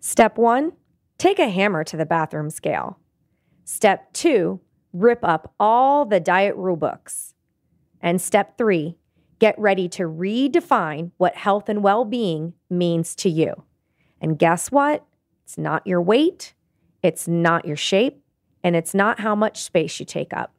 Step one, take a hammer to the bathroom scale. Step two, rip up all the diet rule books. And step three, get ready to redefine what health and well being means to you. And guess what? It's not your weight, it's not your shape, and it's not how much space you take up.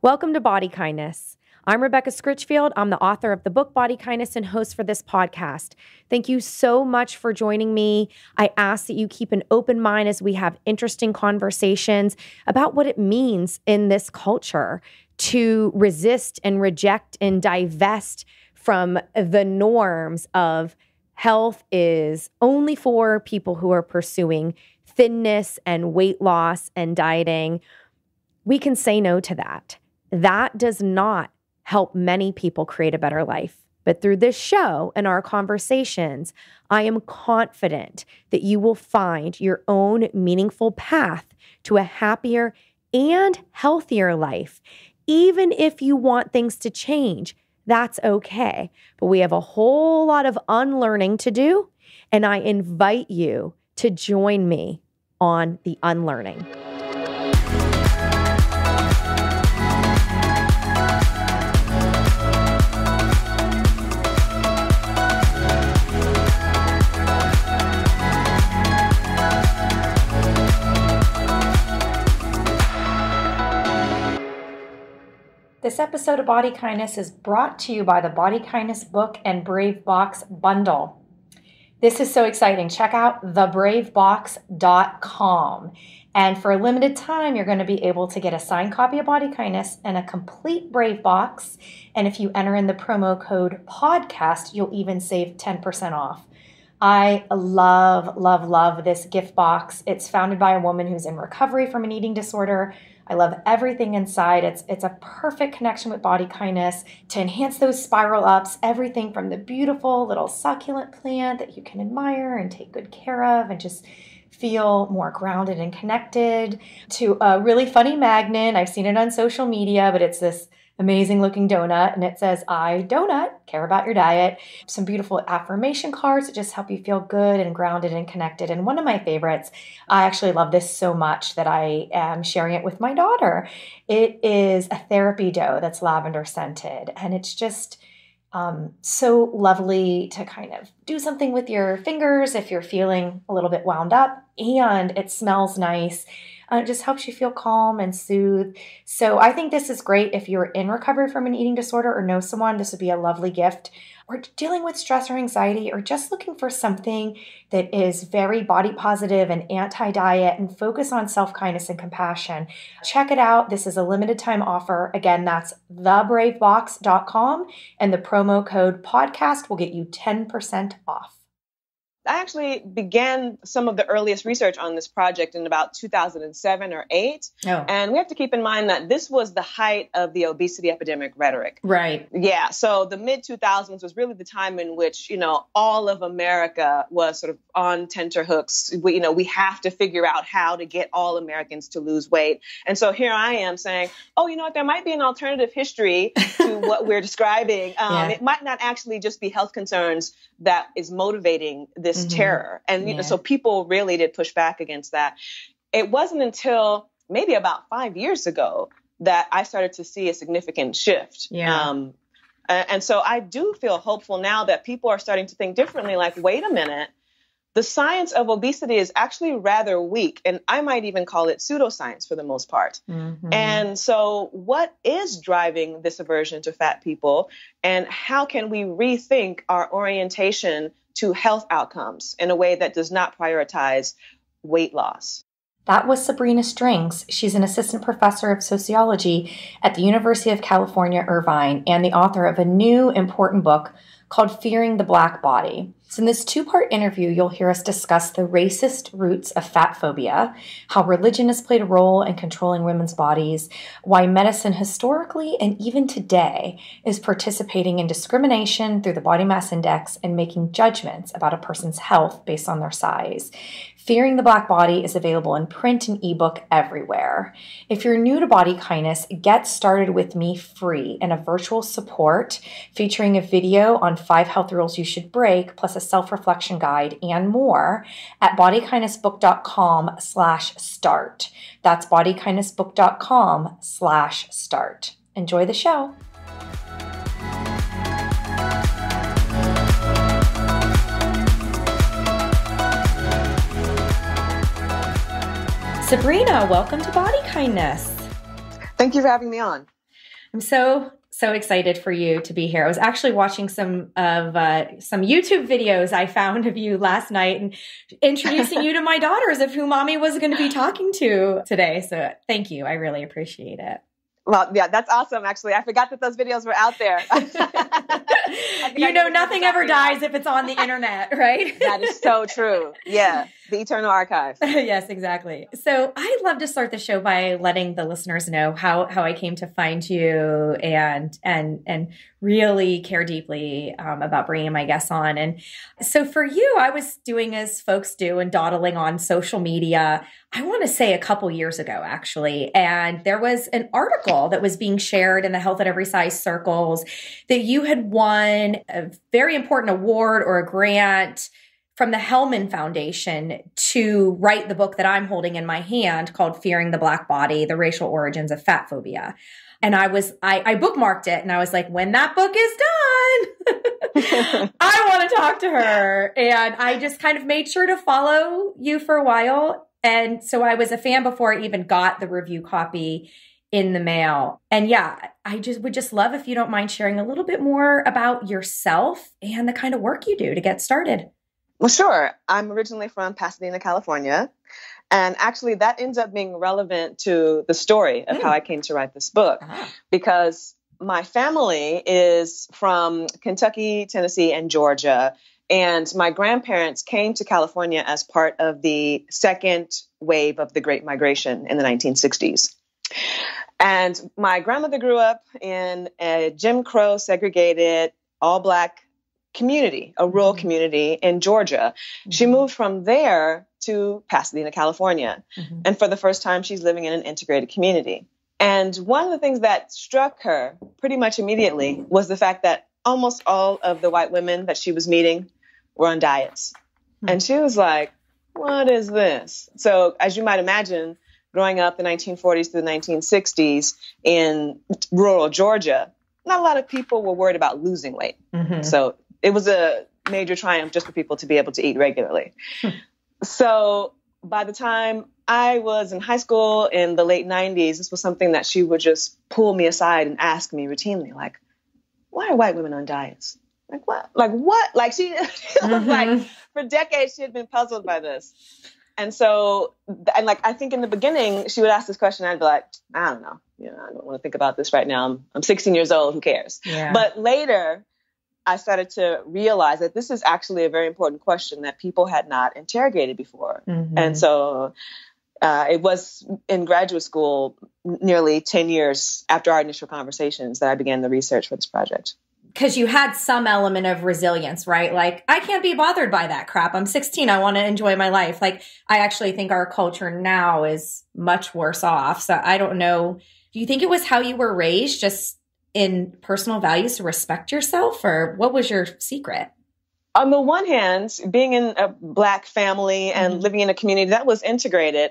Welcome to Body Kindness. I'm Rebecca Scritchfield. I'm the author of the book Body Kindness and host for this podcast. Thank you so much for joining me. I ask that you keep an open mind as we have interesting conversations about what it means in this culture to resist and reject and divest from the norms of health is only for people who are pursuing thinness and weight loss and dieting. We can say no to that. That does not help many people create a better life. But through this show and our conversations, I am confident that you will find your own meaningful path to a happier and healthier life. Even if you want things to change, that's okay. But we have a whole lot of unlearning to do. And I invite you to join me on the unlearning. This episode of Body Kindness is brought to you by the Body Kindness book and Brave Box bundle. This is so exciting. Check out thebravebox.com. And for a limited time, you're going to be able to get a signed copy of Body Kindness and a complete Brave Box. And if you enter in the promo code podcast, you'll even save 10% off. I love, love, love this gift box. It's founded by a woman who's in recovery from an eating disorder I love everything inside. It's it's a perfect connection with body kindness to enhance those spiral ups, everything from the beautiful little succulent plant that you can admire and take good care of and just feel more grounded and connected to a really funny magnet. I've seen it on social media, but it's this amazing looking donut and it says I donut care about your diet. Some beautiful affirmation cards that just help you feel good and grounded and connected. And one of my favorites I actually love this so much that I am sharing it with my daughter. It is a therapy dough that's lavender scented and it's just um, so lovely to kind of do something with your fingers if you're feeling a little bit wound up and it smells nice uh, it just helps you feel calm and soothe. So I think this is great if you're in recovery from an eating disorder or know someone. This would be a lovely gift. Or dealing with stress or anxiety, or just looking for something that is very body positive and anti diet and focus on self kindness and compassion. Check it out. This is a limited time offer. Again, that's thebravebox.com, and the promo code podcast will get you 10% off. I actually began some of the earliest research on this project in about 2007 or 8. Oh. And we have to keep in mind that this was the height of the obesity epidemic rhetoric. Right. Yeah. So the mid 2000s was really the time in which, you know, all of America was sort of on tenterhooks. We, you know, we have to figure out how to get all Americans to lose weight. And so here I am saying, oh, you know what, there might be an alternative history to what we're describing. Um, yeah. It might not actually just be health concerns that is motivating this this mm-hmm. terror. And you yeah. know, so people really did push back against that. It wasn't until maybe about five years ago that I started to see a significant shift. Yeah. Um, and so I do feel hopeful now that people are starting to think differently. Like, wait a minute, the science of obesity is actually rather weak, and I might even call it pseudoscience for the most part. Mm-hmm. And so, what is driving this aversion to fat people, and how can we rethink our orientation to health outcomes in a way that does not prioritize weight loss. That was Sabrina Strings. She's an assistant professor of sociology at the University of California, Irvine, and the author of a new important book called Fearing the Black Body. So, in this two part interview, you'll hear us discuss the racist roots of fat phobia, how religion has played a role in controlling women's bodies, why medicine historically and even today is participating in discrimination through the body mass index and making judgments about a person's health based on their size. Fearing the Black Body is available in print and ebook everywhere. If you're new to body kindness, get started with me free in a virtual support featuring a video on five health rules you should break, plus a self reflection guide, and more at bodykindnessbook.com slash start. That's bodykindnessbook.com slash start. Enjoy the show. Sabrina, welcome to Body Kindness. Thank you for having me on. I'm so so excited for you to be here. I was actually watching some of uh, some YouTube videos I found of you last night and introducing you to my daughters, of who mommy was going to be talking to today. So thank you. I really appreciate it. Well, yeah, that's awesome. Actually, I forgot that those videos were out there. you know, nothing ever dies if it's on the internet, right? that is so true. Yeah, the eternal archive. yes, exactly. So I'd love to start the show by letting the listeners know how how I came to find you and and and really care deeply um, about bringing my guests on. And so for you, I was doing as folks do and dawdling on social media. I want to say a couple years ago, actually. And there was an article that was being shared in the Health at Every Size circles that you had won a very important award or a grant from the Hellman Foundation to write the book that I'm holding in my hand called Fearing the Black Body The Racial Origins of Fat Phobia. And I was, I, I bookmarked it and I was like, when that book is done, I want to talk to her. And I just kind of made sure to follow you for a while. And so I was a fan before I even got the review copy in the mail. And yeah, I just would just love if you don't mind sharing a little bit more about yourself and the kind of work you do to get started. Well, sure. I'm originally from Pasadena, California. And actually, that ends up being relevant to the story of mm. how I came to write this book uh-huh. because my family is from Kentucky, Tennessee, and Georgia. And my grandparents came to California as part of the second wave of the Great Migration in the 1960s. And my grandmother grew up in a Jim Crow segregated, all black community, a rural mm-hmm. community in Georgia. Mm-hmm. She moved from there to Pasadena, California. Mm-hmm. And for the first time, she's living in an integrated community. And one of the things that struck her pretty much immediately was the fact that almost all of the white women that she was meeting were on diets. Mm-hmm. And she was like, what is this? So, as you might imagine, growing up the 1940s to the 1960s in rural Georgia, not a lot of people were worried about losing weight. Mm-hmm. So it was a major triumph just for people to be able to eat regularly. Hmm. so by the time I was in high school in the late 90s, this was something that she would just pull me aside and ask me routinely, like, why are white women on diets? Like what? Like what? Like she, mm-hmm. like for decades she had been puzzled by this. And so, and like I think in the beginning she would ask this question, I'd be like, I don't know, you know, I don't want to think about this right now. I'm I'm 16 years old, who cares? Yeah. But later, I started to realize that this is actually a very important question that people had not interrogated before. Mm-hmm. And so uh, it was in graduate school, nearly 10 years after our initial conversations, that I began the research for this project. Because you had some element of resilience, right? Like, I can't be bothered by that crap. I'm 16. I want to enjoy my life. Like, I actually think our culture now is much worse off. So I don't know. Do you think it was how you were raised? Just in personal values to respect yourself, or what was your secret? On the one hand, being in a black family and mm-hmm. living in a community that was integrated,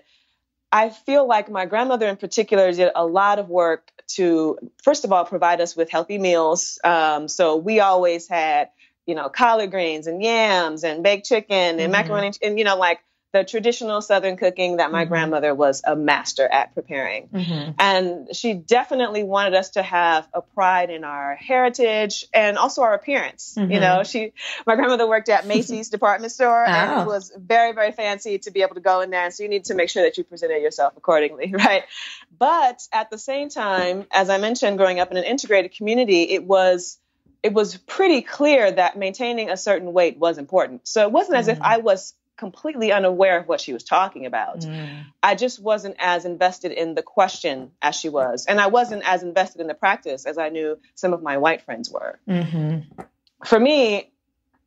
I feel like my grandmother in particular did a lot of work to, first of all, provide us with healthy meals. Um, so we always had, you know, collard greens and yams and baked chicken and mm-hmm. macaroni and, you know, like the traditional Southern cooking that my mm-hmm. grandmother was a master at preparing. Mm-hmm. And she definitely wanted us to have a pride in our heritage and also our appearance. Mm-hmm. You know, she, my grandmother worked at Macy's department store oh. and it was very, very fancy to be able to go in there. And so you need to make sure that you presented yourself accordingly, right? But at the same time, as I mentioned, growing up in an integrated community, it was, it was pretty clear that maintaining a certain weight was important. So it wasn't as if mm-hmm. I was completely unaware of what she was talking about. Mm. I just wasn't as invested in the question as she was. And I wasn't as invested in the practice as I knew some of my white friends were. Mm-hmm. For me,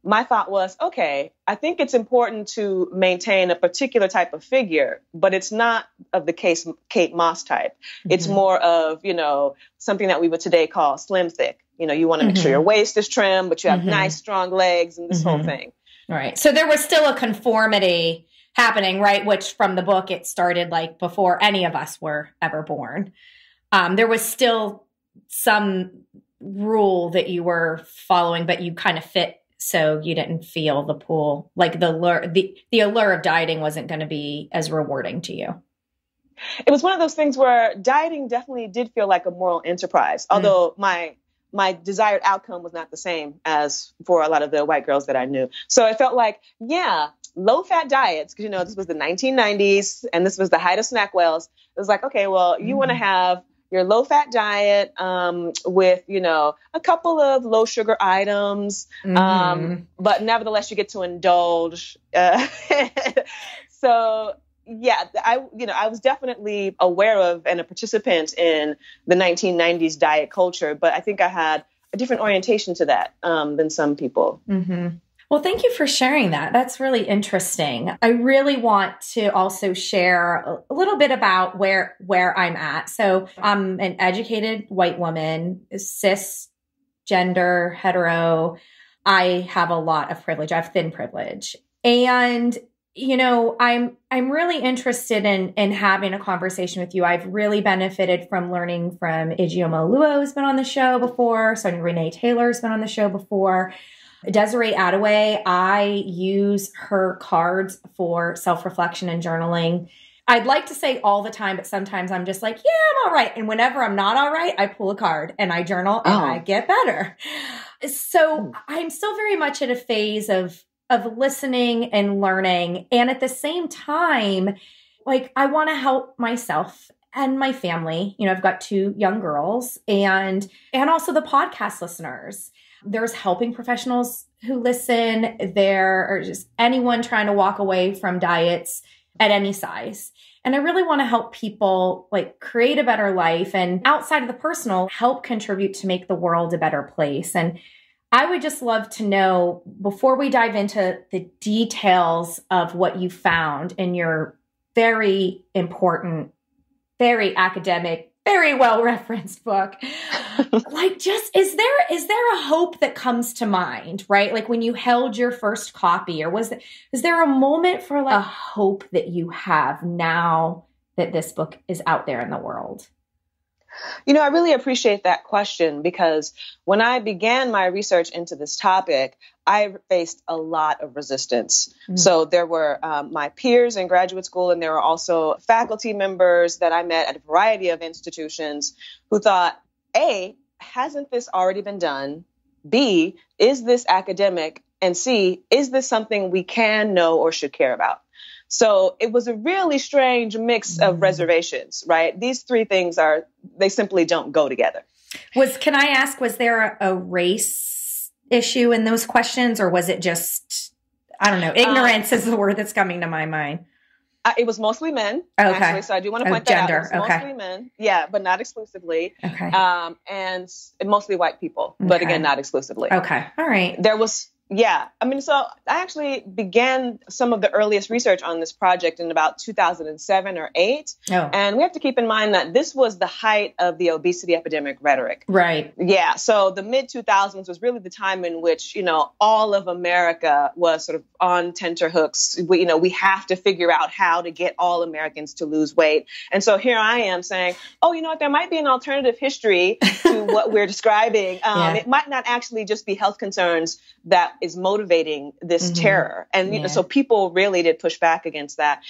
my thought was okay, I think it's important to maintain a particular type of figure, but it's not of the case Kate Moss type. Mm-hmm. It's more of, you know, something that we would today call slim thick. You know, you want to make sure mm-hmm. your waist is trim, but you have mm-hmm. nice, strong legs and this whole mm-hmm. Right. So there was still a conformity happening, right? Which from the book, it started like before any of us were ever born. Um, there was still some rule that you were following, but you kind of fit so you didn't feel the pull like the lure the, the allure of dieting wasn't going to be as rewarding to you it was one of those things where dieting definitely did feel like a moral enterprise mm. although my my desired outcome was not the same as for a lot of the white girls that I knew. So it felt like, yeah, low fat diets, because you know, this was the 1990s and this was the height of SnackWells. It was like, okay, well, you mm. want to have your low fat diet um, with, you know, a couple of low sugar items, mm. um, but nevertheless, you get to indulge. Uh, so yeah, I you know I was definitely aware of and a participant in the 1990s diet culture, but I think I had a different orientation to that um, than some people. Mm-hmm. Well, thank you for sharing that. That's really interesting. I really want to also share a little bit about where where I'm at. So, I'm an educated white woman, cis gender, hetero. I have a lot of privilege. I have thin privilege. And you know i'm i'm really interested in in having a conversation with you i've really benefited from learning from ijeoma oluo who's been on the show before sonya renee taylor's been on the show before desiree adaway i use her cards for self-reflection and journaling I'd like to say all the time, but sometimes I'm just like, yeah, I'm all right. And whenever I'm not all right, I pull a card and I journal and oh. I get better. So hmm. I'm still very much at a phase of of listening and learning. And at the same time, like I want to help myself and my family. You know, I've got two young girls and and also the podcast listeners. There's helping professionals who listen. There or just anyone trying to walk away from diets at any size. And I really want to help people like create a better life and outside of the personal, help contribute to make the world a better place. And I would just love to know before we dive into the details of what you found in your very important, very academic, very well referenced book. like just is there is there a hope that comes to mind, right? Like when you held your first copy or was is there a moment for like uh, a hope that you have now that this book is out there in the world? You know, I really appreciate that question because when I began my research into this topic, I faced a lot of resistance. Mm. So there were um, my peers in graduate school, and there were also faculty members that I met at a variety of institutions who thought, A, hasn't this already been done? B, is this academic? And C, is this something we can know or should care about? So it was a really strange mix of mm. reservations, right? These three things are, they simply don't go together. Was, can I ask, was there a race issue in those questions or was it just, I don't know, ignorance um, is the word that's coming to my mind? Uh, it was mostly men, okay. actually. So I do want to oh, point oh, that gender. out. okay. mostly men. Yeah, but not exclusively. Okay. Um, and mostly white people, okay. but again, not exclusively. Okay. All right. There was yeah, I mean, so I actually began some of the earliest research on this project in about 2007 or 8. Oh. And we have to keep in mind that this was the height of the obesity epidemic rhetoric. Right. Yeah, so the mid 2000s was really the time in which, you know, all of America was sort of on tenterhooks. We, you know, we have to figure out how to get all Americans to lose weight. And so here I am saying, oh, you know what, there might be an alternative history to what we're describing. Um, yeah. It might not actually just be health concerns that is motivating this mm-hmm. terror. And you know, so people really did push back against that.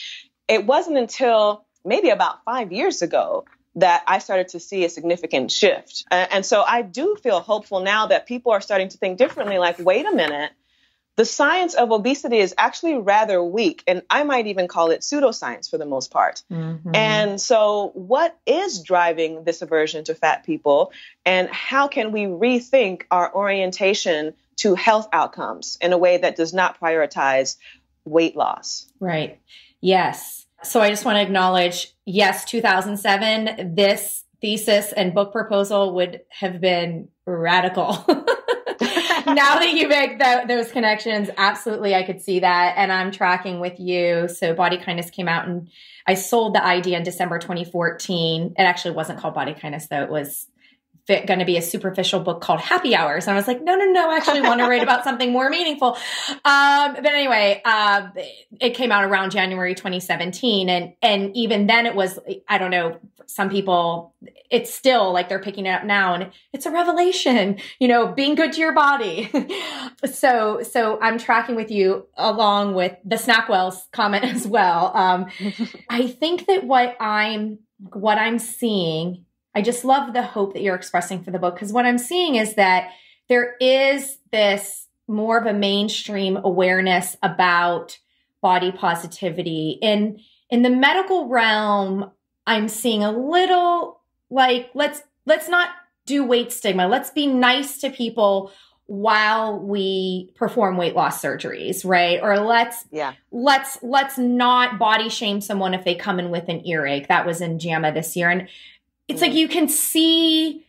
It wasn't until maybe about five years ago that I started to see a significant shift. And so I do feel hopeful now that people are starting to think differently like, wait a minute, the science of obesity is actually rather weak, and I might even call it pseudoscience for the most part. Mm-hmm. And so, what is driving this aversion to fat people, and how can we rethink our orientation to health outcomes in a way that does not prioritize weight loss. Right. Yes. So I just want to acknowledge yes, 2007, this thesis and book proposal would have been radical. now that you make those connections, absolutely, I could see that. And I'm tracking with you. So Body Kindness came out and I sold the idea in December 2014. It actually wasn't called Body Kindness, though. It was going to be a superficial book called Happy Hours. And I was like, no, no, no, I actually want to write about something more meaningful. Um, but anyway, uh, it came out around January 2017. And, and even then it was, I don't know, some people, it's still like they're picking it up now and it's a revelation, you know, being good to your body. so, so I'm tracking with you along with the Snackwells comment as well. Um, I think that what I'm, what I'm seeing I just love the hope that you're expressing for the book because what I'm seeing is that there is this more of a mainstream awareness about body positivity. In in the medical realm i'm seeing a little like let's let's not do weight stigma. Let's be nice to people while we perform weight loss surgeries right? Or let's yeah. let's let's not body shame someone if they come in with an earache. That was in jama this year. And it's like you can see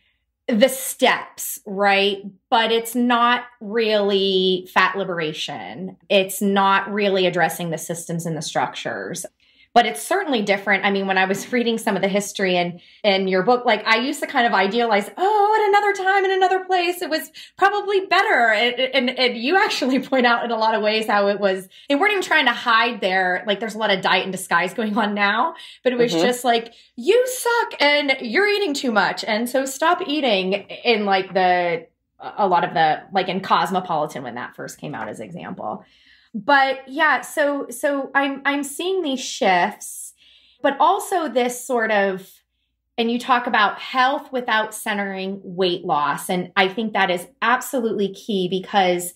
the steps, right? But it's not really fat liberation. It's not really addressing the systems and the structures but it's certainly different. I mean, when I was reading some of the history and in your book, like I used to kind of idealize, oh, at another time in another place, it was probably better. And, and, and you actually point out in a lot of ways how it was, they weren't even trying to hide there. Like there's a lot of diet and disguise going on now, but it was mm-hmm. just like, you suck and you're eating too much. And so stop eating in like the, a lot of the, like in Cosmopolitan when that first came out as example. But yeah, so so I'm I'm seeing these shifts, but also this sort of and you talk about health without centering weight loss and I think that is absolutely key because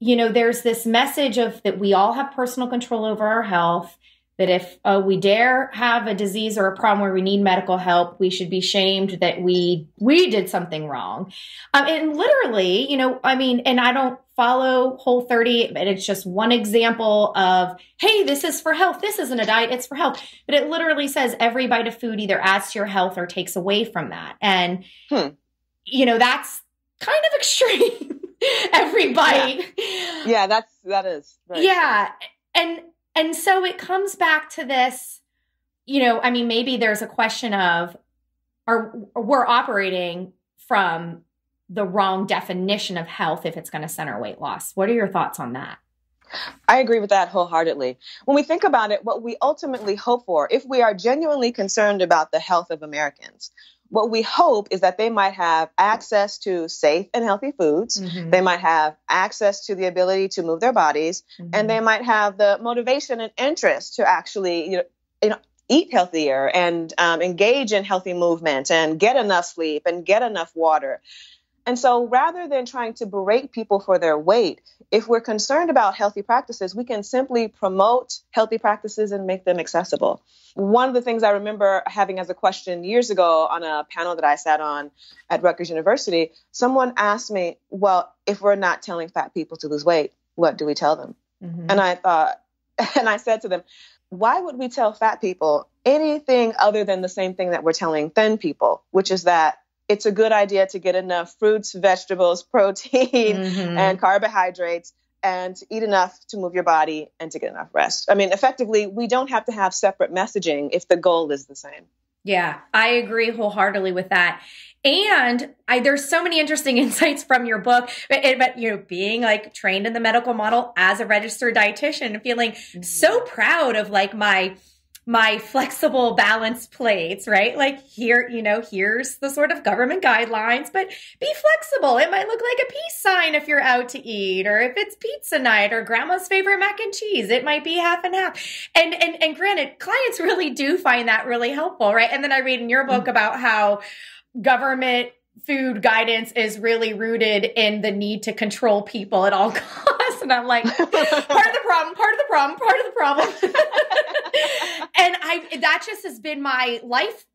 you know there's this message of that we all have personal control over our health that if uh, we dare have a disease or a problem where we need medical help, we should be shamed that we we did something wrong. Um, and literally, you know, I mean, and I don't follow Whole 30, but it's just one example of, hey, this is for health. This isn't a diet, it's for health. But it literally says every bite of food either adds to your health or takes away from that. And hmm. you know, that's kind of extreme. every bite. Yeah. yeah, that's that is. Yeah. And and so it comes back to this, you know, I mean, maybe there's a question of are we're operating from the wrong definition of health if it's going to center weight loss. What are your thoughts on that? I agree with that wholeheartedly. When we think about it, what we ultimately hope for, if we are genuinely concerned about the health of Americans, what we hope is that they might have access to safe and healthy foods. Mm-hmm. They might have access to the ability to move their bodies, mm-hmm. and they might have the motivation and interest to actually, you know, you know eat healthier and um, engage in healthy movement and get enough sleep and get enough water. And so rather than trying to berate people for their weight, if we're concerned about healthy practices, we can simply promote healthy practices and make them accessible. One of the things I remember having as a question years ago on a panel that I sat on at Rutgers University, someone asked me, Well, if we're not telling fat people to lose weight, what do we tell them? Mm-hmm. And I thought, and I said to them, Why would we tell fat people anything other than the same thing that we're telling thin people, which is that it's a good idea to get enough fruits, vegetables, protein, mm-hmm. and carbohydrates and eat enough to move your body and to get enough rest. I mean, effectively, we don't have to have separate messaging if the goal is the same. Yeah, I agree wholeheartedly with that. And I, there's so many interesting insights from your book, but, you know, being like trained in the medical model as a registered dietitian, and feeling mm-hmm. so proud of like my my flexible balance plates, right? Like here, you know, here's the sort of government guidelines, but be flexible. It might look like a peace sign if you're out to eat, or if it's pizza night or grandma's favorite mac and cheese, it might be half and half. And and and granted, clients really do find that really helpful, right? And then I read in your book mm. about how government food guidance is really rooted in the need to control people at all costs. And I'm like, part of the problem, part of the problem, part of the problem. and I, that just has been my life,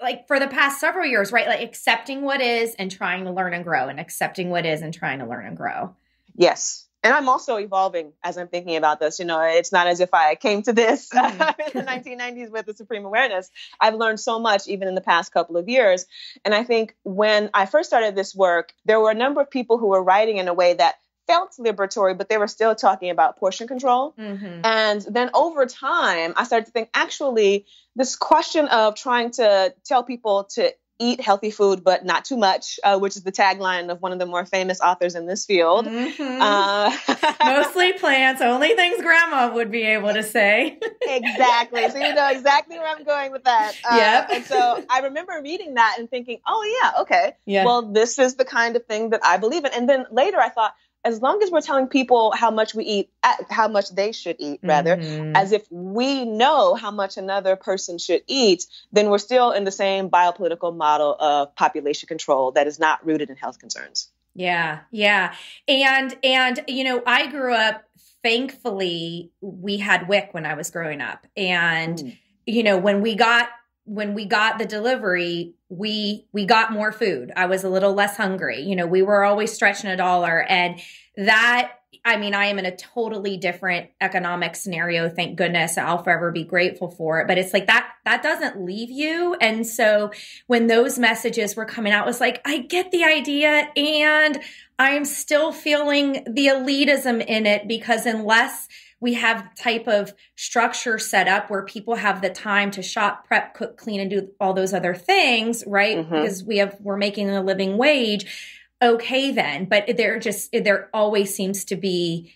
like for the past several years, right? Like accepting what is and trying to learn and grow and accepting what is and trying to learn and grow. Yes and I'm also evolving as I'm thinking about this. You know, it's not as if I came to this mm-hmm. in the 1990s with the supreme awareness. I've learned so much even in the past couple of years. And I think when I first started this work, there were a number of people who were writing in a way that felt liberatory, but they were still talking about portion control. Mm-hmm. And then over time, I started to think actually, this question of trying to tell people to eat healthy food, but not too much, uh, which is the tagline of one of the more famous authors in this field. Mm-hmm. Uh, Mostly plants, only things grandma would be able to say. exactly. So you know exactly where I'm going with that. Uh, yep. And so I remember reading that and thinking, oh, yeah, okay. Yeah. Well, this is the kind of thing that I believe in. And then later I thought, as long as we're telling people how much we eat, how much they should eat, rather, mm-hmm. as if we know how much another person should eat, then we're still in the same biopolitical model of population control that is not rooted in health concerns. Yeah, yeah. And and you know, I grew up thankfully we had WIC when I was growing up. And mm. you know, when we got when we got the delivery, we we got more food. I was a little less hungry. You know, we were always stretching a dollar and that I mean, I am in a totally different economic scenario. Thank goodness. I'll forever be grateful for it. But it's like that, that doesn't leave you. And so when those messages were coming out, was like, I get the idea and I'm still feeling the elitism in it because unless we have type of structure set up where people have the time to shop, prep, cook, clean, and do all those other things, right? Mm-hmm. Because we have we're making a living wage. Okay, then, but there just there always seems to be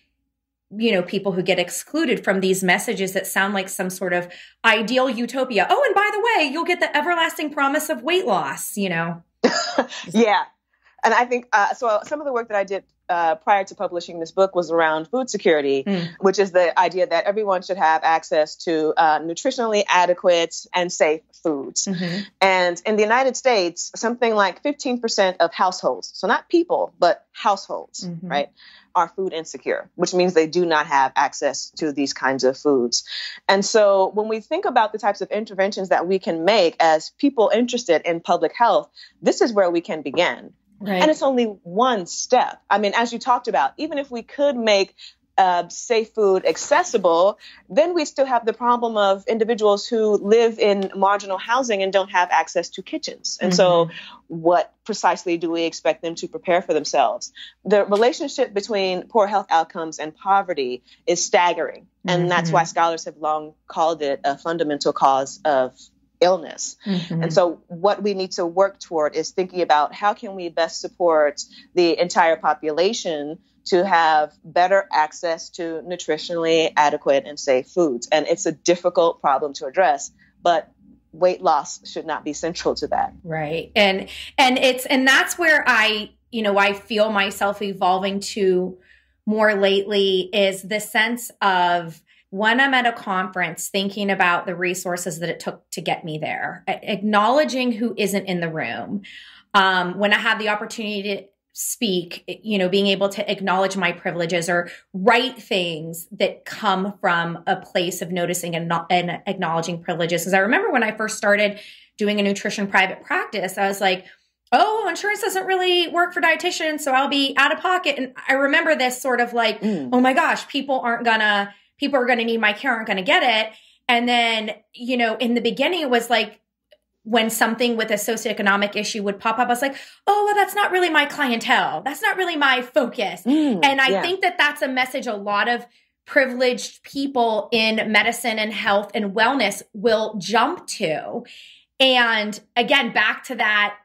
you know people who get excluded from these messages that sound like some sort of ideal utopia oh and by the way you'll get the everlasting promise of weight loss you know yeah and i think uh, so some of the work that i did uh, prior to publishing this book was around food security, mm. which is the idea that everyone should have access to uh, nutritionally adequate and safe foods. Mm-hmm. And in the United States, something like 15% of households, so not people, but households, mm-hmm. right, are food insecure, which means they do not have access to these kinds of foods. And so when we think about the types of interventions that we can make as people interested in public health, this is where we can begin. Right. And it's only one step. I mean, as you talked about, even if we could make uh, safe food accessible, then we still have the problem of individuals who live in marginal housing and don't have access to kitchens. And mm-hmm. so, what precisely do we expect them to prepare for themselves? The relationship between poor health outcomes and poverty is staggering. And mm-hmm. that's why scholars have long called it a fundamental cause of illness. Mm-hmm. And so what we need to work toward is thinking about how can we best support the entire population to have better access to nutritionally adequate and safe foods. And it's a difficult problem to address, but weight loss should not be central to that. Right. And and it's and that's where I, you know, I feel myself evolving to more lately is the sense of when I'm at a conference thinking about the resources that it took to get me there, acknowledging who isn't in the room. Um, when I have the opportunity to speak, you know, being able to acknowledge my privileges or write things that come from a place of noticing and, not, and acknowledging privileges. Because I remember when I first started doing a nutrition private practice, I was like, oh, insurance doesn't really work for dietitians, so I'll be out of pocket. And I remember this sort of like, mm. oh my gosh, people aren't gonna people are going to need my care aren't going to get it. And then, you know, in the beginning, it was like when something with a socioeconomic issue would pop up, I was like, oh, well, that's not really my clientele. That's not really my focus. Mm, and I yeah. think that that's a message a lot of privileged people in medicine and health and wellness will jump to. And again, back to that,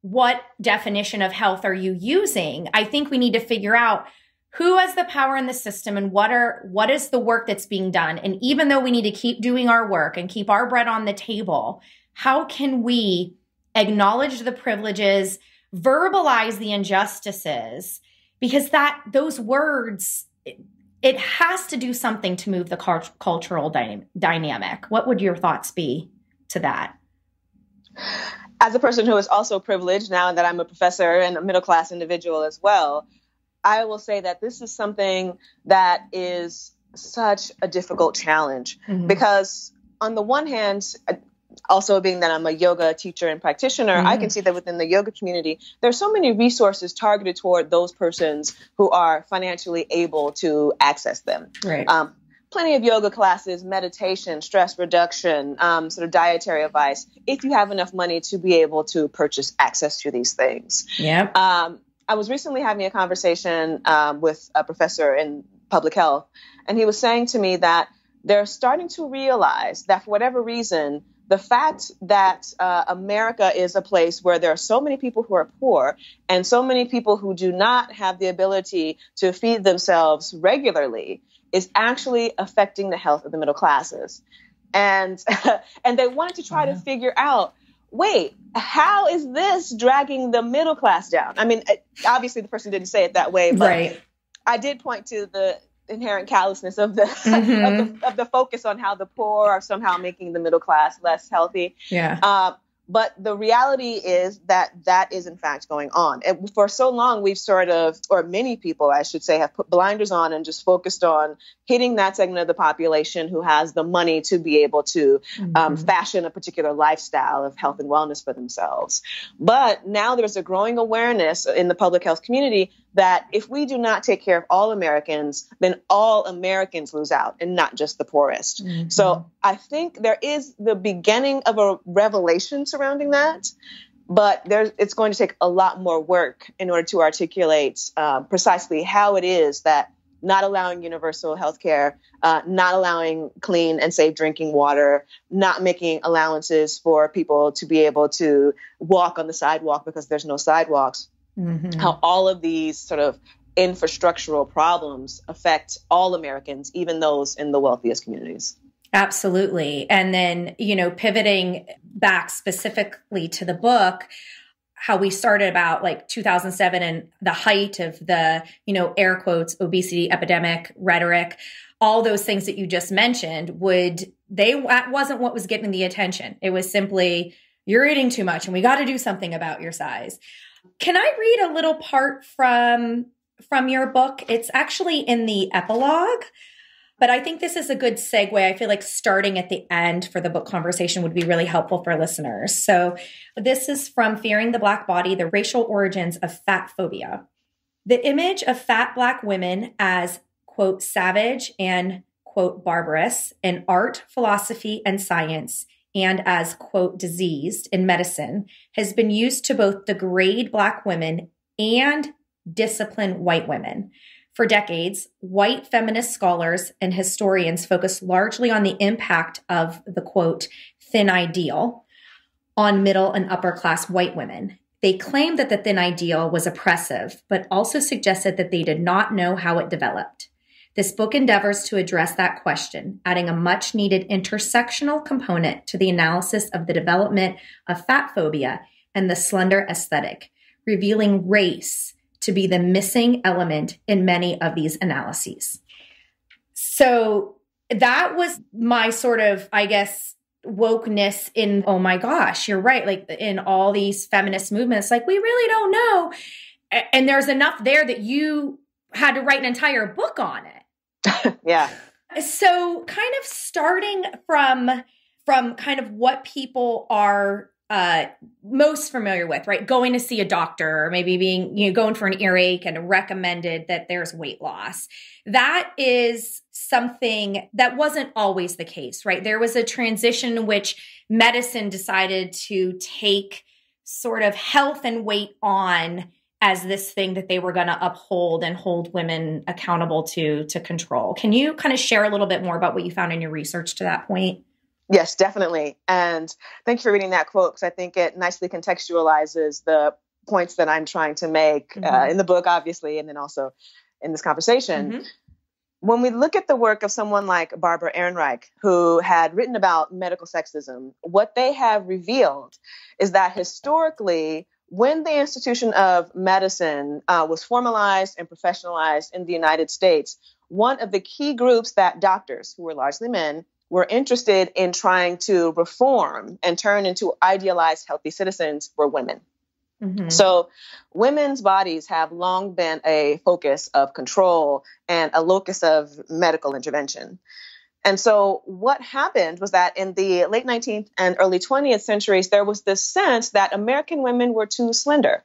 what definition of health are you using? I think we need to figure out who has the power in the system and what are what is the work that's being done? And even though we need to keep doing our work and keep our bread on the table how can we acknowledge the privileges verbalize the injustices? Because that those words it, it has to do something to move the cult- cultural dy- dynamic. What would your thoughts be to that? As a person who is also privileged now that I'm a professor and a middle class individual as well, I will say that this is something that is such a difficult challenge mm-hmm. because, on the one hand, also being that I'm a yoga teacher and practitioner, mm-hmm. I can see that within the yoga community, there are so many resources targeted toward those persons who are financially able to access them. Right. Um, plenty of yoga classes, meditation, stress reduction, um, sort of dietary advice, if you have enough money to be able to purchase access to these things. Yeah. Um, I was recently having a conversation um, with a professor in public health, and he was saying to me that they're starting to realize that for whatever reason, the fact that uh, America is a place where there are so many people who are poor and so many people who do not have the ability to feed themselves regularly is actually affecting the health of the middle classes. And and they wanted to try to figure out wait, how is this dragging the middle class down? I mean, obviously the person didn't say it that way, but right. I did point to the inherent callousness of the, mm-hmm. of the, of the focus on how the poor are somehow making the middle class less healthy. Yeah. Uh, but the reality is that that is in fact going on. And for so long, we've sort of, or many people, I should say, have put blinders on and just focused on hitting that segment of the population who has the money to be able to um, mm-hmm. um, fashion a particular lifestyle of health and wellness for themselves. But now there's a growing awareness in the public health community that if we do not take care of all Americans, then all Americans lose out and not just the poorest. Mm-hmm. So I think there is the beginning of a revelation surrounding that. But there's, it's going to take a lot more work in order to articulate uh, precisely how it is that not allowing universal health care, uh, not allowing clean and safe drinking water, not making allowances for people to be able to walk on the sidewalk because there's no sidewalks. Mm-hmm. How all of these sort of infrastructural problems affect all Americans, even those in the wealthiest communities. Absolutely. And then, you know, pivoting back specifically to the book, how we started about like 2007 and the height of the, you know, air quotes, obesity epidemic rhetoric, all those things that you just mentioned would, they, that wasn't what was getting the attention. It was simply, you're eating too much and we got to do something about your size. Can I read a little part from from your book? It's actually in the epilogue. But I think this is a good segue. I feel like starting at the end for the book conversation would be really helpful for listeners. So, this is from Fearing the Black Body The Racial Origins of Fat Phobia. The image of fat Black women as, quote, savage and, quote, barbarous in art, philosophy, and science, and as, quote, diseased in medicine has been used to both degrade Black women and discipline white women. For decades, white feminist scholars and historians focused largely on the impact of the quote, thin ideal on middle and upper class white women. They claimed that the thin ideal was oppressive, but also suggested that they did not know how it developed. This book endeavors to address that question, adding a much needed intersectional component to the analysis of the development of fat phobia and the slender aesthetic, revealing race to be the missing element in many of these analyses. So that was my sort of, I guess, wokeness in, oh my gosh, you're right. Like in all these feminist movements, like we really don't know. And there's enough there that you had to write an entire book on it. yeah. So kind of starting from from kind of what people are uh, most familiar with, right? Going to see a doctor or maybe being, you know, going for an earache and recommended that there's weight loss. That is something that wasn't always the case, right? There was a transition in which medicine decided to take sort of health and weight on as this thing that they were going to uphold and hold women accountable to to control. Can you kind of share a little bit more about what you found in your research to that point? Yes, definitely. And thank you for reading that quote because I think it nicely contextualizes the points that I'm trying to make uh, mm-hmm. uh, in the book, obviously, and then also in this conversation. Mm-hmm. When we look at the work of someone like Barbara Ehrenreich, who had written about medical sexism, what they have revealed is that historically, when the institution of medicine uh, was formalized and professionalized in the United States, one of the key groups that doctors, who were largely men, were interested in trying to reform and turn into idealized healthy citizens were women. Mm-hmm. So, women's bodies have long been a focus of control and a locus of medical intervention. And so, what happened was that in the late 19th and early 20th centuries, there was this sense that American women were too slender,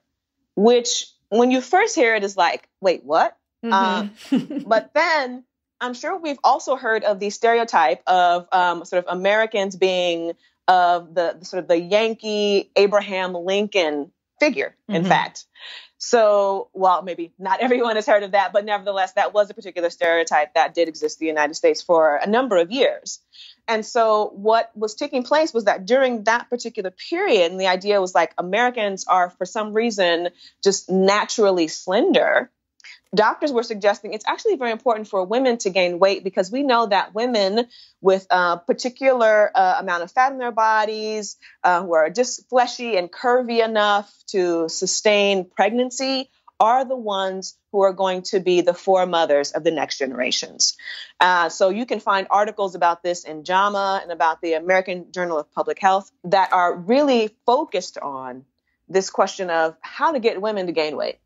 which, when you first hear it, is like, wait, what? Mm-hmm. Um, but then I'm sure we've also heard of the stereotype of um, sort of Americans being of the, sort of the Yankee Abraham Lincoln figure, in mm-hmm. fact. So, while maybe not everyone has heard of that, but nevertheless, that was a particular stereotype that did exist in the United States for a number of years. And so what was taking place was that during that particular period, and the idea was like Americans are for some reason just naturally slender. Doctors were suggesting it's actually very important for women to gain weight because we know that women with a particular uh, amount of fat in their bodies, uh, who are just fleshy and curvy enough to sustain pregnancy, are the ones who are going to be the foremothers of the next generations. Uh, so you can find articles about this in JAMA and about the American Journal of Public Health that are really focused on this question of how to get women to gain weight.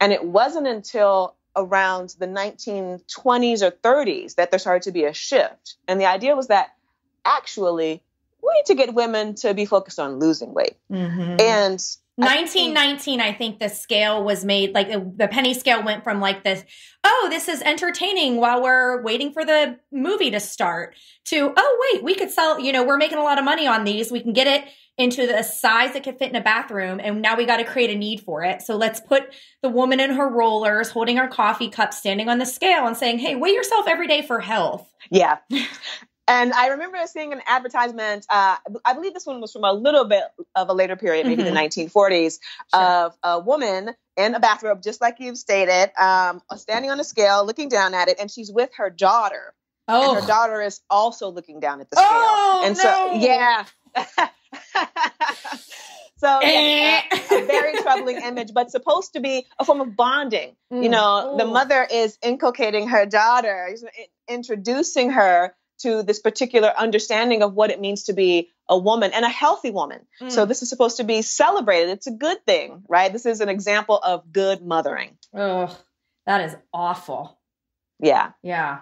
And it wasn't until around the 1920s or 30s that there started to be a shift. And the idea was that actually we need to get women to be focused on losing weight. Mm-hmm. And 1919 I think the scale was made like the penny scale went from like this oh this is entertaining while we're waiting for the movie to start to oh wait we could sell you know we're making a lot of money on these. We can get it into the size that could fit in a bathroom and now we got to create a need for it. So let's put the woman in her rollers holding her coffee cup standing on the scale and saying hey weigh yourself every day for health yeah And I remember seeing an advertisement. Uh, I believe this one was from a little bit of a later period, maybe mm-hmm. the 1940s, sure. of a woman in a bathrobe, just like you've stated, um, standing on a scale, looking down at it, and she's with her daughter. Oh. And her daughter is also looking down at the scale. Oh, and no. so, yeah. So yeah, a very troubling image, but supposed to be a form of bonding. Mm. You know, Ooh. the mother is inculcating her daughter, introducing her to this particular understanding of what it means to be a woman and a healthy woman. Mm. So this is supposed to be celebrated. It's a good thing, right? This is an example of good mothering. Oh, that is awful. Yeah. Yeah.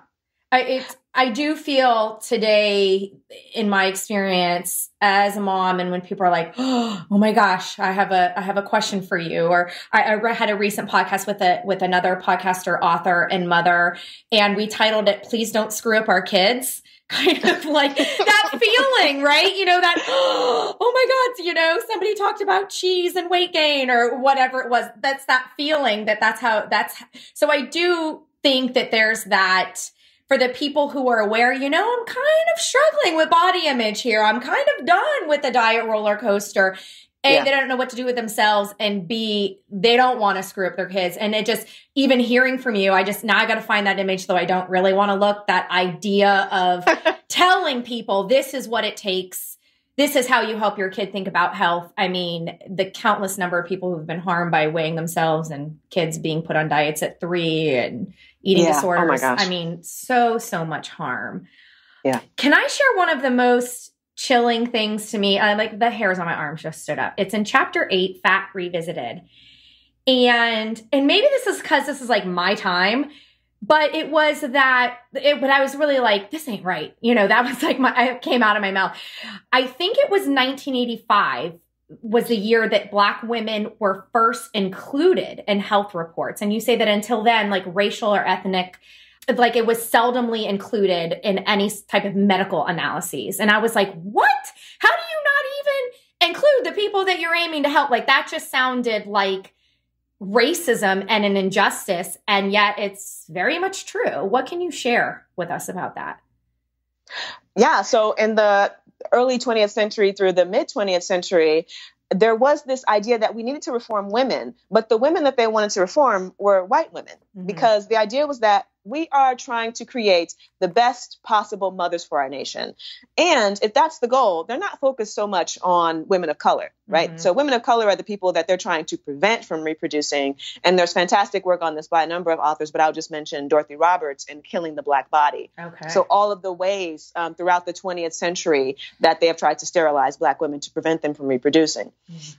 I, I do feel today, in my experience as a mom, and when people are like, "Oh my gosh, I have a I have a question for you," or I, I had a recent podcast with a with another podcaster, author, and mother, and we titled it "Please Don't Screw Up Our Kids." kind of like that feeling, right? You know, that, oh my God, you know, somebody talked about cheese and weight gain or whatever it was. That's that feeling that that's how that's, so I do think that there's that for the people who are aware, you know, I'm kind of struggling with body image here. I'm kind of done with the diet roller coaster. A, yeah. they don't know what to do with themselves, and B, they don't want to screw up their kids. And it just, even hearing from you, I just, now I got to find that image, though I don't really want to look, that idea of telling people this is what it takes. This is how you help your kid think about health. I mean, the countless number of people who've been harmed by weighing themselves and kids being put on diets at three and eating yeah. disorders. Oh my gosh. I mean, so, so much harm. Yeah. Can I share one of the most chilling things to me? I like the hairs on my arms just stood up. It's in chapter eight, Fat Revisited. And and maybe this is because this is like my time, but it was that it but I was really like, this ain't right. You know, that was like my I came out of my mouth. I think it was 1985 was the year that black women were first included in health reports. And you say that until then, like racial or ethnic, like it was seldomly included in any type of medical analyses. And I was like, what? How do you not even include the people that you're aiming to help? Like that just sounded like racism and an injustice. And yet it's very much true. What can you share with us about that? Yeah. So in the early 20th century through the mid 20th century, there was this idea that we needed to reform women, but the women that they wanted to reform were white women mm-hmm. because the idea was that we are trying to create the best possible mothers for our nation. And if that's the goal, they're not focused so much on women of color, right? Mm-hmm. So women of color are the people that they're trying to prevent from reproducing. And there's fantastic work on this by a number of authors, but I'll just mention Dorothy Roberts in Killing the Black Body. Okay. So all of the ways um, throughout the 20th century that they have tried to sterilize black women to prevent them from reproducing. Mm-hmm.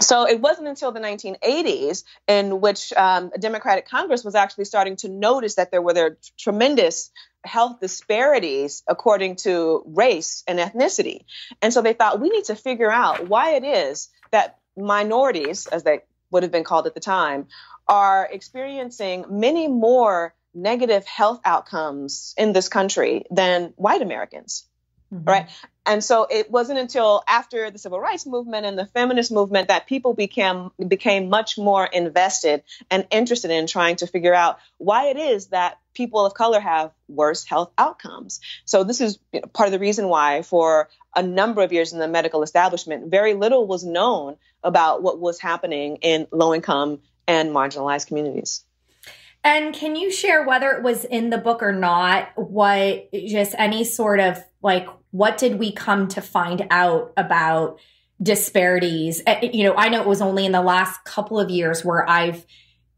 So it wasn't until the 1980s in which um, a Democratic Congress was actually starting to notice that there were there tremendous health disparities according to race and ethnicity. And so they thought we need to figure out why it is that minorities, as they would have been called at the time, are experiencing many more negative health outcomes in this country than white Americans. mm-hmm. right? And so it wasn't until after the civil rights movement and the feminist movement that people became became much more invested and interested in trying to figure out why it is that people of color have worse health outcomes. So this is part of the reason why for a number of years in the medical establishment very little was known about what was happening in low income and marginalized communities. And can you share whether it was in the book or not, what just any sort of like, what did we come to find out about disparities? Eh, you know, I know it was only in the last couple of years where I've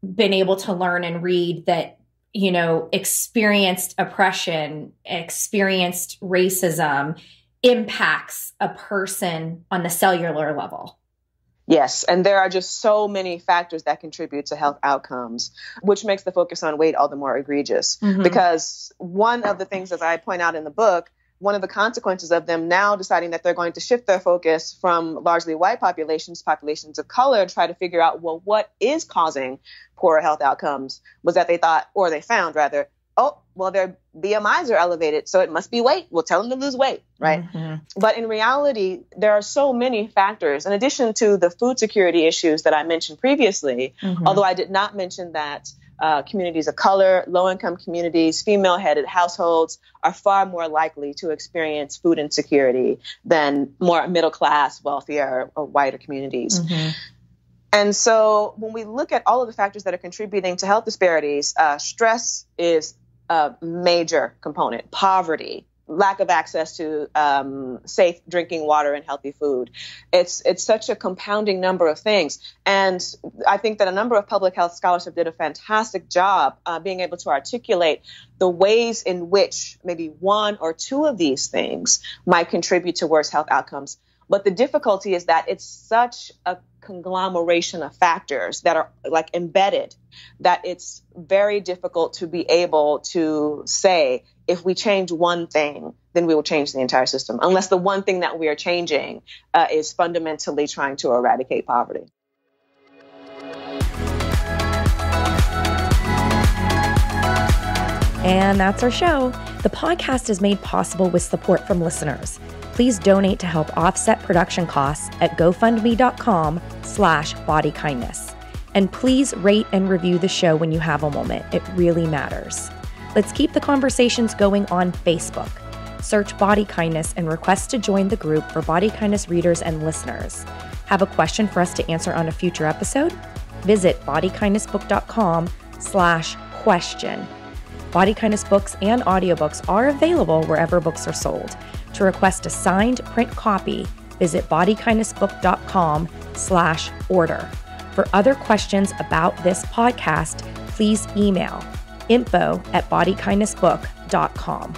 been able to learn and read that, you know, experienced oppression, experienced racism impacts a person on the cellular level. Yes, and there are just so many factors that contribute to health outcomes, which makes the focus on weight all the more egregious. Mm-hmm. Because one of the things, as I point out in the book, one of the consequences of them now deciding that they're going to shift their focus from largely white populations, to populations of color, and try to figure out, well, what is causing poor health outcomes was that they thought, or they found rather, oh, well, their BMIs are elevated, so it must be weight. We'll tell them to lose weight, right? Mm-hmm. But in reality, there are so many factors, in addition to the food security issues that I mentioned previously, mm-hmm. although I did not mention that. Uh, communities of color, low income communities, female headed households are far more likely to experience food insecurity than more middle class, wealthier, or whiter communities. Mm-hmm. And so when we look at all of the factors that are contributing to health disparities, uh, stress is a major component. Poverty, lack of access to um, safe drinking water and healthy food. It's it's such a compounding number of things, and I think that a number of public health scholarship did a fantastic job uh, being able to articulate the ways in which maybe one or two of these things might contribute to worse health outcomes. But the difficulty is that it's such a conglomeration of factors that are like embedded that it's very difficult to be able to say if we change one thing then we will change the entire system. Unless the one thing that we are changing uh, is fundamentally trying to eradicate poverty. And that's our show. The podcast is made possible with support from listeners please donate to help offset production costs at gofundme.com slash bodykindness. And please rate and review the show when you have a moment. It really matters. Let's keep the conversations going on Facebook. Search Body Kindness and request to join the group for Body Kindness readers and listeners. Have a question for us to answer on a future episode? Visit bodykindnessbook.com slash question. Body Kindness books and audiobooks are available wherever books are sold. To request a signed print copy, visit bodykindnessbook.com slash order. For other questions about this podcast, please email info at bodykindnessbook.com.